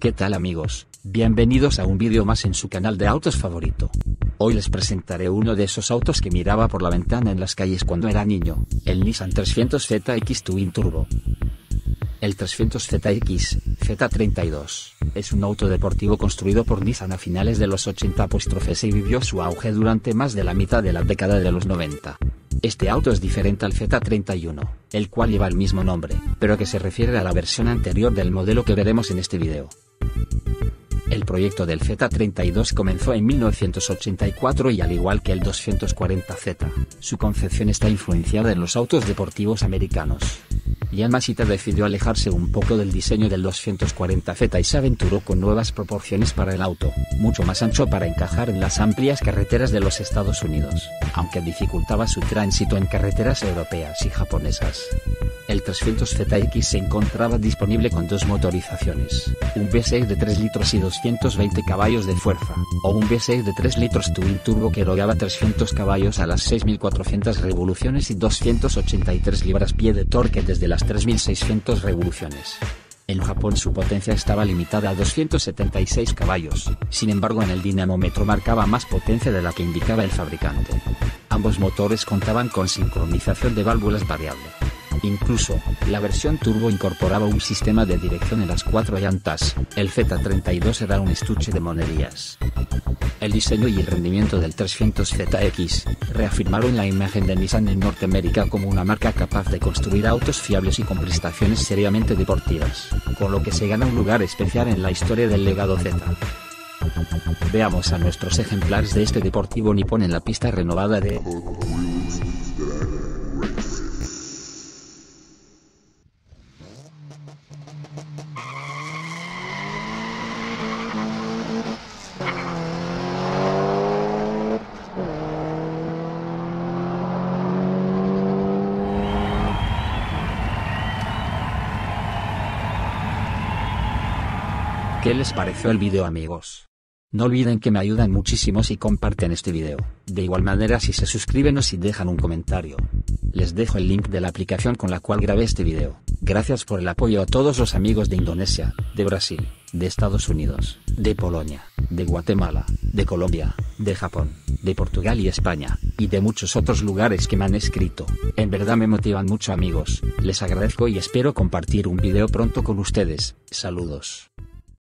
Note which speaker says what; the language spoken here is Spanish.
Speaker 1: ¿Qué tal amigos? Bienvenidos a un vídeo más en su canal de autos favorito. Hoy les presentaré uno de esos autos que miraba por la ventana en las calles cuando era niño, el Nissan 300ZX Twin Turbo. El 300ZX, Z32, es un auto deportivo construido por Nissan a finales de los 80 apóstrofes y vivió su auge durante más de la mitad de la década de los 90. Este auto es diferente al Z31, el cual lleva el mismo nombre, pero que se refiere a la versión anterior del modelo que veremos en este video. El proyecto del Z32 comenzó en 1984 y al igual que el 240Z, su concepción está influenciada en los autos deportivos americanos. Yamashita decidió alejarse un poco del diseño del 240Z y se aventuró con nuevas proporciones para el auto, mucho más ancho para encajar en las amplias carreteras de los Estados Unidos, aunque dificultaba su tránsito en carreteras europeas y japonesas. El 300ZX se encontraba disponible con dos motorizaciones, un V6 de 3 litros y 220 caballos de fuerza, o un V6 de 3 litros Twin Turbo que lograba 300 caballos a las 6.400 revoluciones y 283 libras-pie de torque desde las 3.600 revoluciones. En Japón su potencia estaba limitada a 276 caballos, sin embargo en el dinamómetro marcaba más potencia de la que indicaba el fabricante. Ambos motores contaban con sincronización de válvulas variable. Incluso, la versión turbo incorporaba un sistema de dirección en las cuatro llantas, el Z32 era un estuche de monerías. El diseño y el rendimiento del 300ZX reafirmaron la imagen de Nissan en Norteamérica como una marca capaz de construir autos fiables y con prestaciones seriamente deportivas, con lo que se gana un lugar especial en la historia del legado Z. Veamos a nuestros ejemplares de este deportivo nipón en la pista renovada de ¿Qué les pareció el vídeo amigos? No olviden que me ayudan muchísimo si comparten este vídeo, de igual manera si se suscriben o si dejan un comentario. Les dejo el link de la aplicación con la cual grabé este vídeo. Gracias por el apoyo a todos los amigos de Indonesia, de Brasil, de Estados Unidos, de Polonia, de Guatemala, de Colombia, de Japón, de Portugal y España, y de muchos otros lugares que me han escrito. En verdad me motivan mucho amigos, les agradezco y espero compartir un vídeo pronto con ustedes. Saludos.